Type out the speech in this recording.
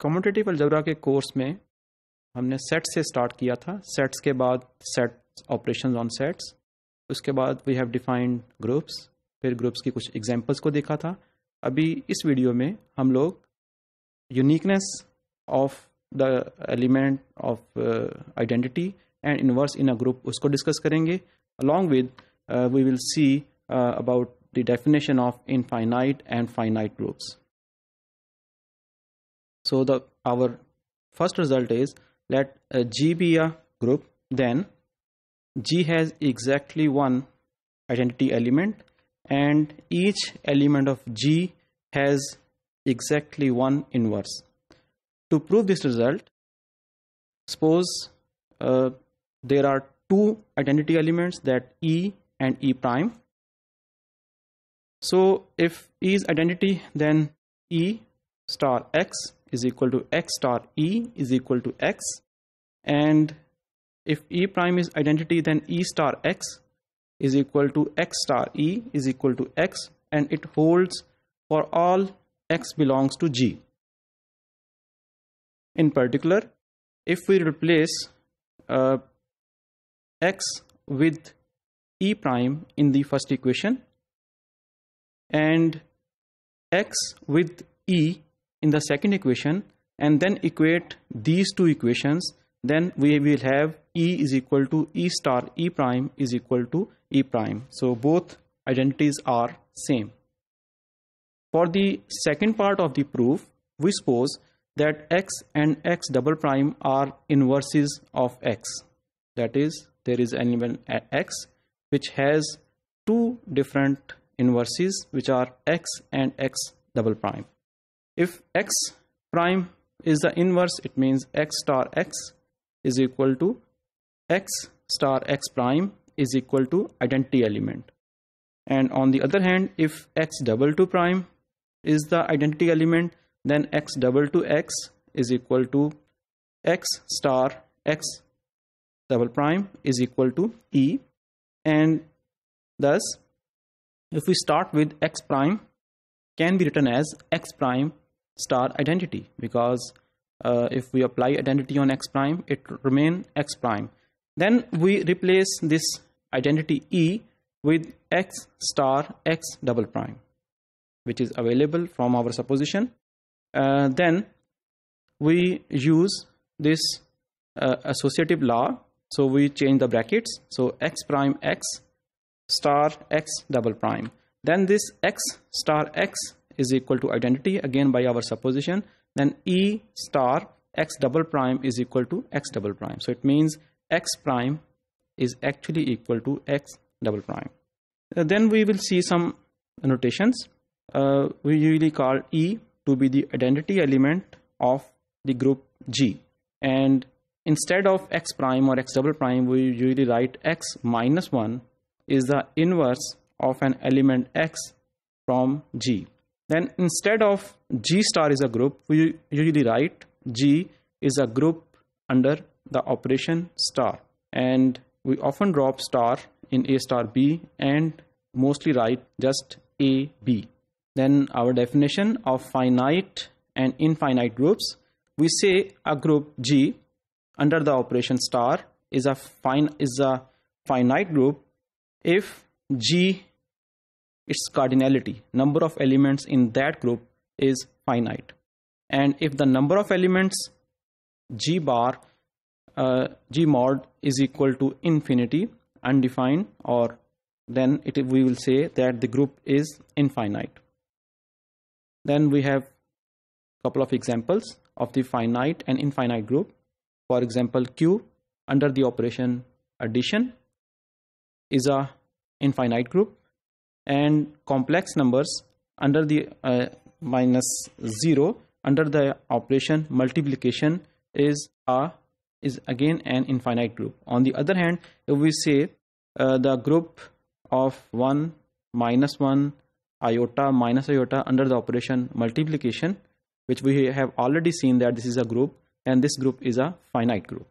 Commutative algebra के course में हमने सेट से स्टार्ट किया था। सेट्स के बाद सेट ऑपरेशंस ऑन सेट्स उसके बाद वी हैव डिफाइंड ग्रुप्स फिर ग्रुप्स की कुछ एग्जांपल्स को देखा था। अभी इस वीडियो में हम लोग uniqueness of the element of identity and inverse in a group उसको डिस्कस करेंगे। Along with we will see about the definition of infinite and finite groups So the our first result is let G be a group then G has exactly one identity element and each element of G has exactly one inverse. To prove this result, suppose uh, there are two identity elements that E and E prime. So if E is identity then E star X is equal to x star e is equal to x and if e prime is identity then e star x is equal to x star e is equal to x and it holds for all x belongs to g. In particular, if we replace uh, x with e prime in the first equation and x with e in the second equation and then equate these two equations then we will have E is equal to E star E prime is equal to E prime. So both identities are same. For the second part of the proof, we suppose that x and x double prime are inverses of x. That is, there is an element x which has two different inverses which are x and x double prime. If x prime is the inverse, it means x star x is equal to x star x prime is equal to identity element. And on the other hand, if x double to prime is the identity element, then x double to x is equal to x star x double prime is equal to e. And thus, if we start with x prime, can be written as x prime star identity because uh, if we apply identity on x prime it remain x prime. Then we replace this identity e with x star x double prime which is available from our supposition. Uh, then we use this uh, associative law. So we change the brackets. So x prime x star x double prime. Then this x star x is equal to identity again by our supposition then e star x double prime is equal to x double prime. So it means x prime is actually equal to x double prime. Uh, then we will see some notations uh, we usually call e to be the identity element of the group g. And instead of x prime or x double prime we usually write x minus 1 is the inverse of an element x from g then instead of G star is a group, we usually write G is a group under the operation star. And we often drop star in A star B and mostly write just A, B. Then our definition of finite and infinite groups, we say a group G under the operation star is a fine is a finite group if G its cardinality. Number of elements in that group is finite. And if the number of elements g bar uh, g mod is equal to infinity undefined or then it we will say that the group is infinite. Then we have a couple of examples of the finite and infinite group. For example q under the operation addition is a infinite group and complex numbers under the uh, minus 0 under the operation multiplication is a is again an infinite group. On the other hand if we say uh, the group of 1 minus 1 iota minus iota under the operation multiplication which we have already seen that this is a group and this group is a finite group